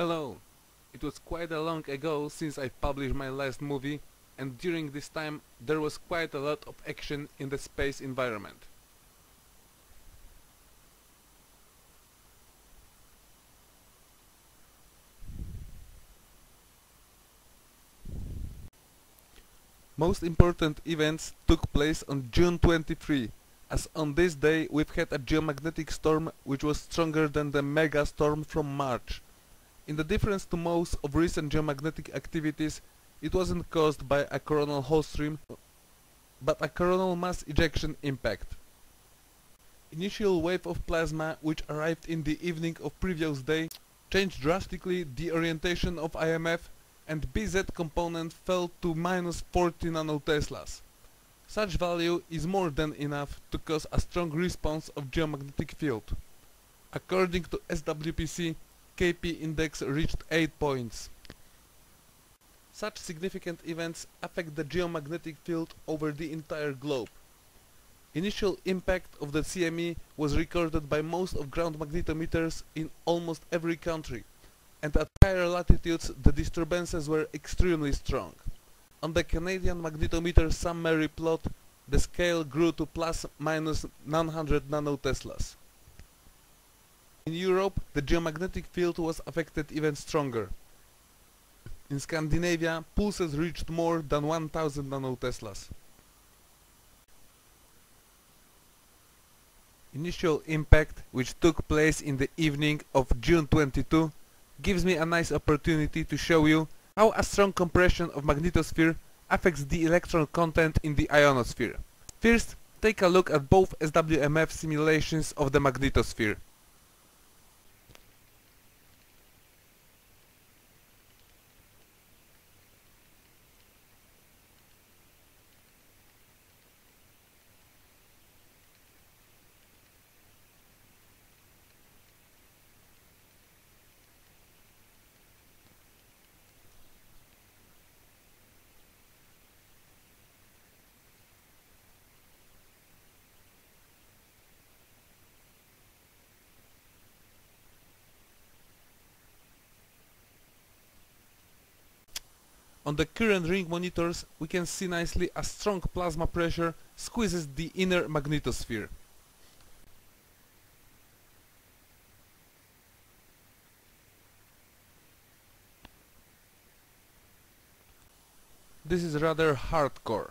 Hello! It was quite a long ago since I published my last movie and during this time there was quite a lot of action in the space environment. Most important events took place on June 23 as on this day we've had a geomagnetic storm which was stronger than the mega storm from March. In the difference to most of recent geomagnetic activities, it wasn't caused by a coronal hole stream, but a coronal mass ejection impact. Initial wave of plasma which arrived in the evening of previous day changed drastically the orientation of IMF and BZ component fell to minus 40 nanoteslas. Such value is more than enough to cause a strong response of geomagnetic field. According to SWPC, KP index reached 8 points. Such significant events affect the geomagnetic field over the entire globe. Initial impact of the CME was recorded by most of ground magnetometers in almost every country, and at higher latitudes the disturbances were extremely strong. On the Canadian magnetometer summary plot, the scale grew to plus minus 900 nanoteslas. In Europe, the geomagnetic field was affected even stronger. In Scandinavia, pulses reached more than 1000 nanoteslas. Initial impact, which took place in the evening of June 22, gives me a nice opportunity to show you how a strong compression of magnetosphere affects the electron content in the ionosphere. First, take a look at both SWMF simulations of the magnetosphere. On the current ring monitors we can see nicely a strong plasma pressure squeezes the inner magnetosphere. This is rather hardcore.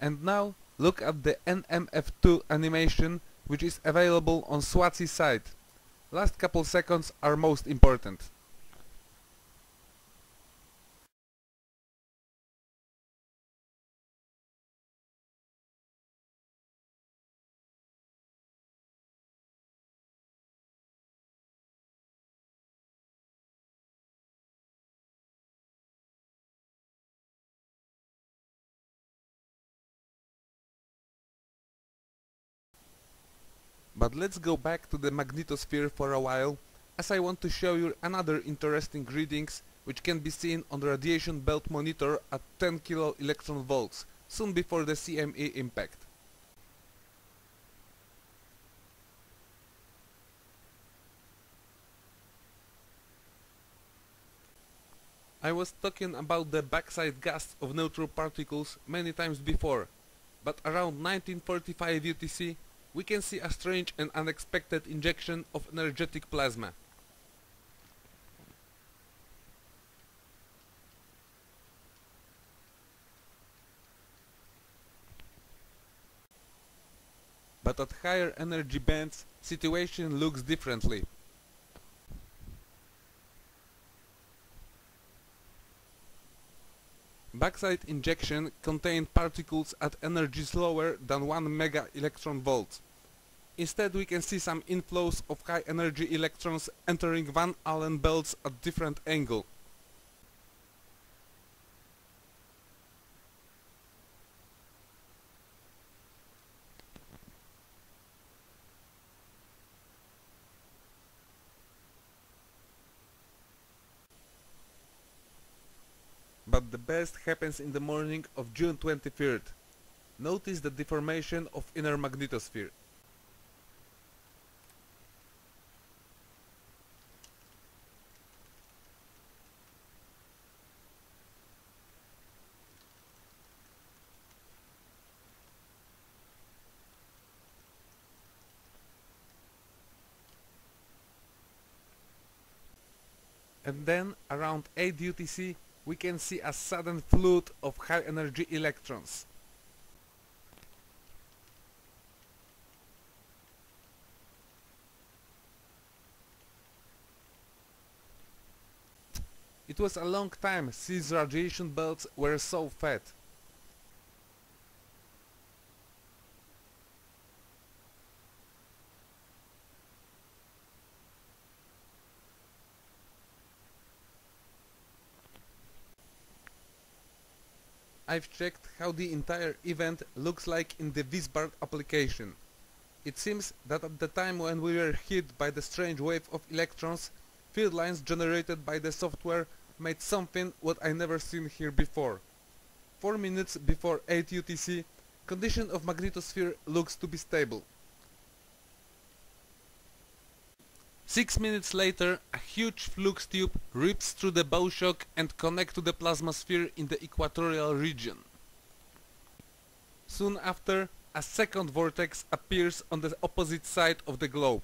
And now look at the NMF2 animation which is available on SWACI site. Last couple seconds are most important. But let's go back to the magnetosphere for a while, as I want to show you another interesting readings which can be seen on the radiation belt monitor at 10 kilo electron volts, soon before the CME impact. I was talking about the backside gas of neutral particles many times before, but around 1945 UTC we can see a strange and unexpected injection of energetic plasma. But at higher energy bands, situation looks differently. Backside injection contained particles at energies lower than 1 mega electron volt. Instead we can see some inflows of high energy electrons entering Van Allen belts at different angle. The best happens in the morning of June 23rd. Notice the deformation of inner magnetosphere. and then around 8 UTC we can see a sudden flood of high energy electrons. It was a long time since radiation belts were so fat. I've checked how the entire event looks like in the VisBARD application. It seems that at the time when we were hit by the strange wave of electrons, field lines generated by the software made something what I never seen here before. 4 minutes before 8 UTC, condition of magnetosphere looks to be stable. Six minutes later, a huge flux tube rips through the bow shock and connects to the plasma sphere in the equatorial region. Soon after, a second vortex appears on the opposite side of the globe.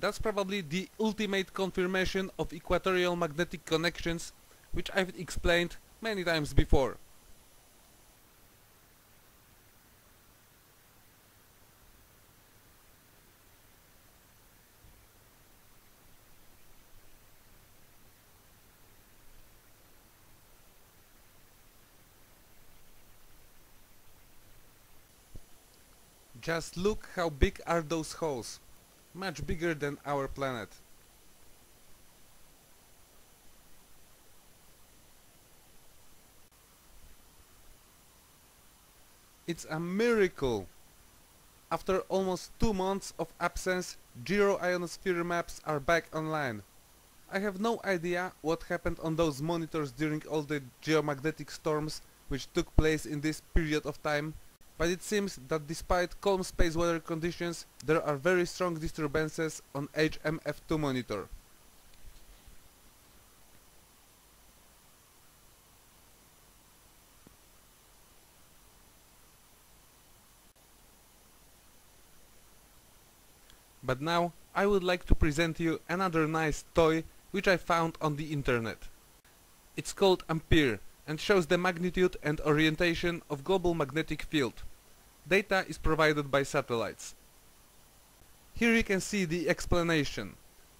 That's probably the ultimate confirmation of equatorial magnetic connections, which I've explained many times before. Just look how big are those holes. Much bigger than our planet. It's a miracle! After almost two months of absence, Giro ionosphere maps are back online. I have no idea what happened on those monitors during all the geomagnetic storms which took place in this period of time but it seems that despite calm space weather conditions, there are very strong disturbances on HMF2 monitor. But now I would like to present you another nice toy which I found on the internet. It's called Ampere and shows the magnitude and orientation of global magnetic field. Data is provided by satellites. Here you can see the explanation.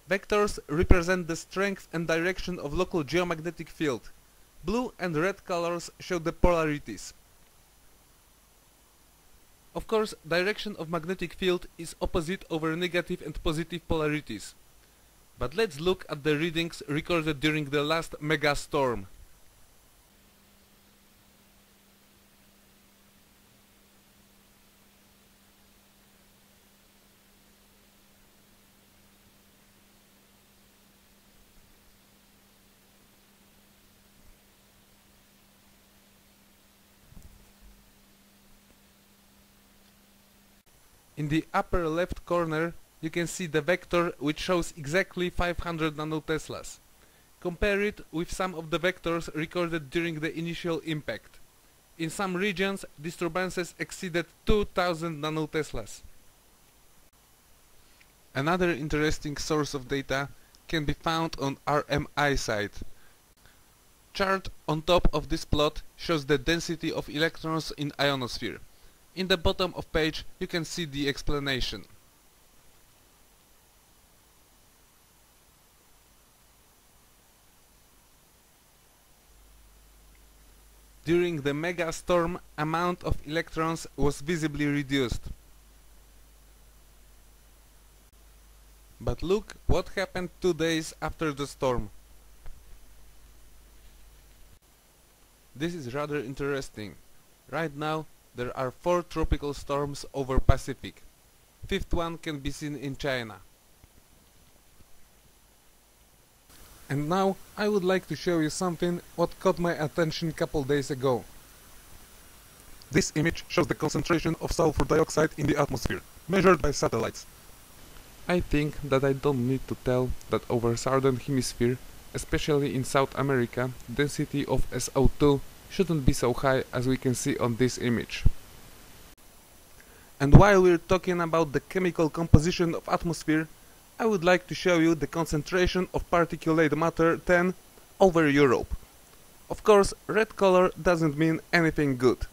Vectors represent the strength and direction of local geomagnetic field. Blue and red colors show the polarities. Of course, direction of magnetic field is opposite over negative and positive polarities. But let's look at the readings recorded during the last mega the upper left corner you can see the vector which shows exactly 500 nanoteslas. Compare it with some of the vectors recorded during the initial impact. In some regions disturbances exceeded 2000 nanoteslas. Another interesting source of data can be found on RMI site. Chart on top of this plot shows the density of electrons in ionosphere. In the bottom of page you can see the explanation. During the megastorm, amount of electrons was visibly reduced. But look what happened two days after the storm. This is rather interesting. Right now there are four tropical storms over Pacific. Fifth one can be seen in China. And now I would like to show you something what caught my attention couple days ago. This image shows the concentration of sulfur dioxide in the atmosphere, measured by satellites. I think that I don't need to tell that over southern hemisphere, especially in South America, density of SO2 shouldn't be so high as we can see on this image. And while we're talking about the chemical composition of atmosphere, I would like to show you the concentration of particulate matter 10 over Europe. Of course, red color doesn't mean anything good.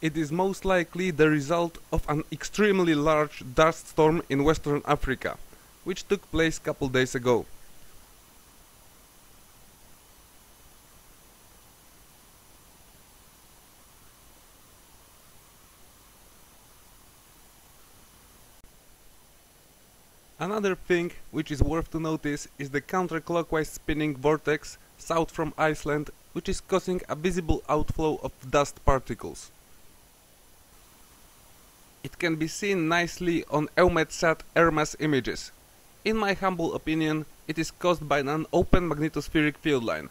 It is most likely the result of an extremely large dust storm in western Africa, which took place a couple days ago. Another thing which is worth to notice is the counterclockwise spinning vortex south from Iceland which is causing a visible outflow of dust particles. It can be seen nicely on EUMETSAT Airmass images. In my humble opinion, it is caused by an open magnetospheric field line,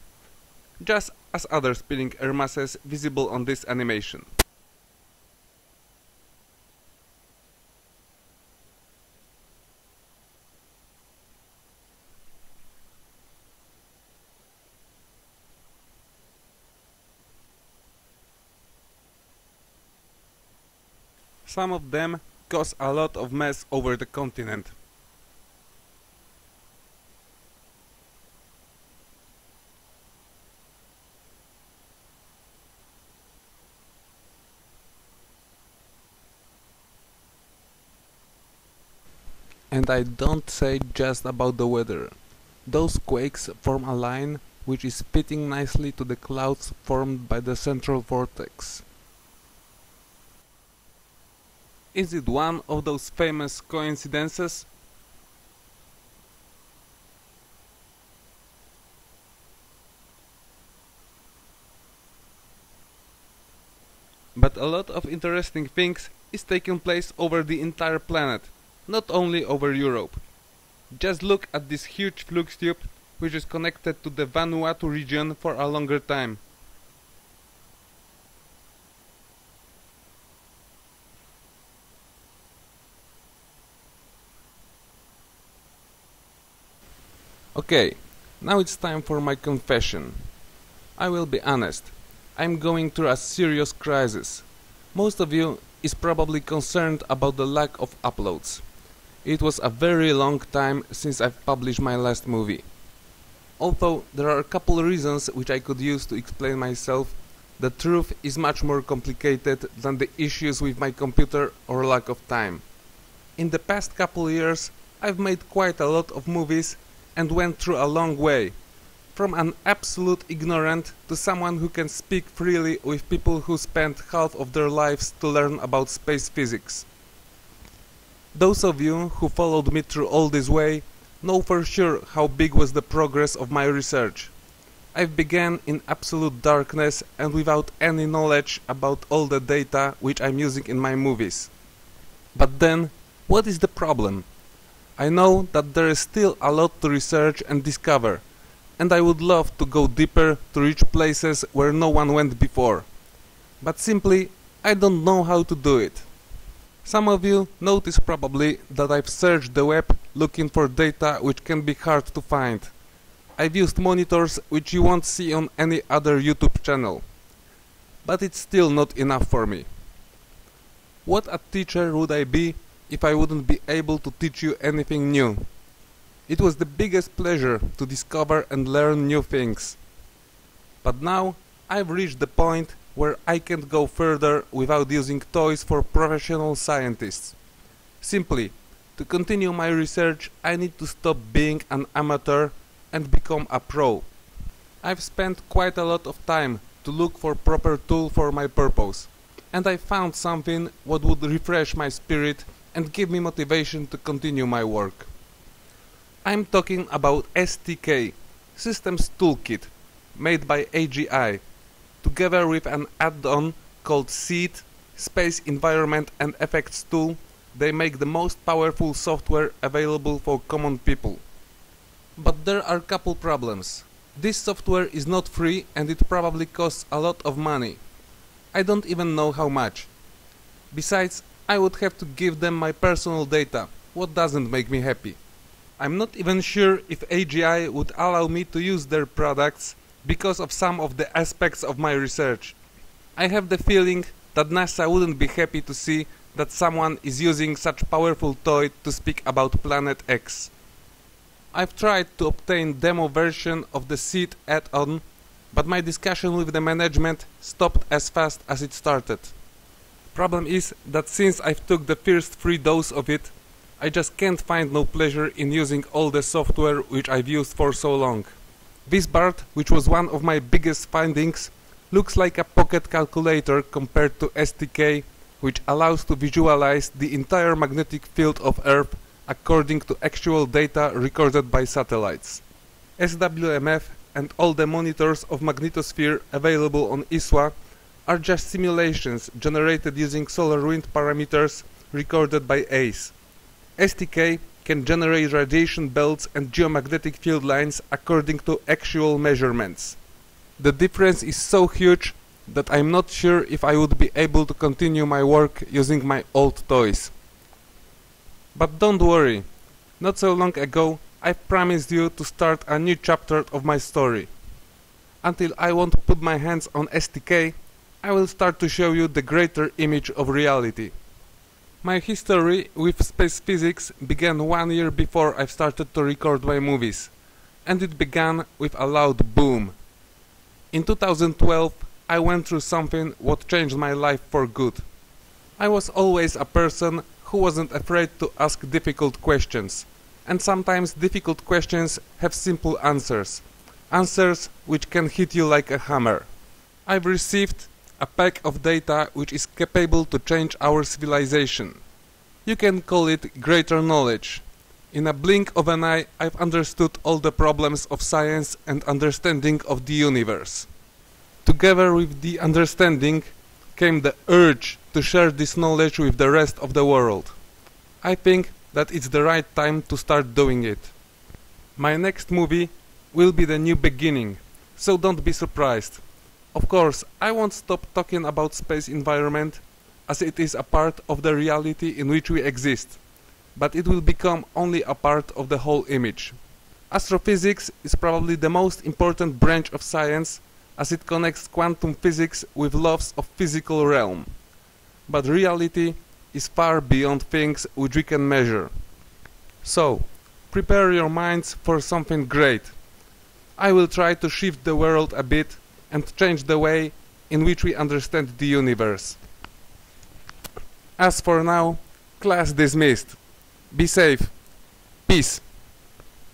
just as other spinning ERMASes visible on this animation. Some of them cause a lot of mess over the continent. And I don't say just about the weather. Those quakes form a line which is fitting nicely to the clouds formed by the central vortex. Is it one of those famous coincidences? But a lot of interesting things is taking place over the entire planet, not only over Europe. Just look at this huge flux tube which is connected to the Vanuatu region for a longer time. Okay, now it's time for my confession. I will be honest, I'm going through a serious crisis. Most of you is probably concerned about the lack of uploads. It was a very long time since I've published my last movie. Although there are a couple reasons which I could use to explain myself, the truth is much more complicated than the issues with my computer or lack of time. In the past couple years, I've made quite a lot of movies and went through a long way. From an absolute ignorant to someone who can speak freely with people who spent half of their lives to learn about space physics. Those of you who followed me through all this way know for sure how big was the progress of my research. I began in absolute darkness and without any knowledge about all the data which I'm using in my movies. But then, what is the problem? I know that there is still a lot to research and discover, and I would love to go deeper to reach places where no one went before. But simply, I don't know how to do it. Some of you notice probably that I've searched the web looking for data which can be hard to find. I've used monitors which you won't see on any other YouTube channel. But it's still not enough for me. What a teacher would I be if I wouldn't be able to teach you anything new. It was the biggest pleasure to discover and learn new things. But now I've reached the point where I can't go further without using toys for professional scientists. Simply, To continue my research, I need to stop being an amateur and become a pro. I've spent quite a lot of time to look for proper tool for my purpose, and I found something what would refresh my spirit and give me motivation to continue my work. I'm talking about STK, Systems Toolkit, made by AGI, together with an add-on called SEET, Space Environment and Effects Tool, they make the most powerful software available for common people. But there are couple problems. This software is not free and it probably costs a lot of money. I don't even know how much. Besides, I would have to give them my personal data, what doesn't make me happy. I'm not even sure if AGI would allow me to use their products because of some of the aspects of my research. I have the feeling that NASA wouldn't be happy to see that someone is using such powerful toy to speak about Planet X. I've tried to obtain demo version of the SEET add-on, but my discussion with the management stopped as fast as it started. Problem is that since I've took the first free dose of it, I just can't find no pleasure in using all the software which I've used for so long. VisBARD, which was one of my biggest findings, looks like a pocket calculator compared to STK, which allows to visualize the entire magnetic field of Earth according to actual data recorded by satellites. SWMF and all the monitors of magnetosphere available on ISWA are just simulations generated using solar wind parameters recorded by ACE. STK can generate radiation belts and geomagnetic field lines according to actual measurements. The difference is so huge that I'm not sure if I would be able to continue my work using my old toys. But don't worry, not so long ago I promised you to start a new chapter of my story. Until I won't put my hands on STK, I will start to show you the greater image of reality. My history with space physics began one year before I started to record my movies, and it began with a loud boom. In 2012 I went through something what changed my life for good. I was always a person who wasn't afraid to ask difficult questions. And sometimes difficult questions have simple answers. Answers which can hit you like a hammer. I've received a pack of data which is capable to change our civilization. You can call it greater knowledge. In a blink of an eye I've understood all the problems of science and understanding of the universe. Together with the understanding came the urge to share this knowledge with the rest of the world. I think that it's the right time to start doing it. My next movie will be the new beginning, so don't be surprised. Of course, I won't stop talking about space environment as it is a part of the reality in which we exist, but it will become only a part of the whole image. Astrophysics is probably the most important branch of science as it connects quantum physics with laws of physical realm. But reality is far beyond things which we can measure. So, prepare your minds for something great. I will try to shift the world a bit and change the way in which we understand the universe. As for now, class dismissed. Be safe. Peace.